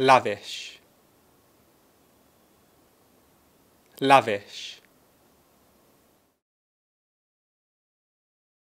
lavish lavish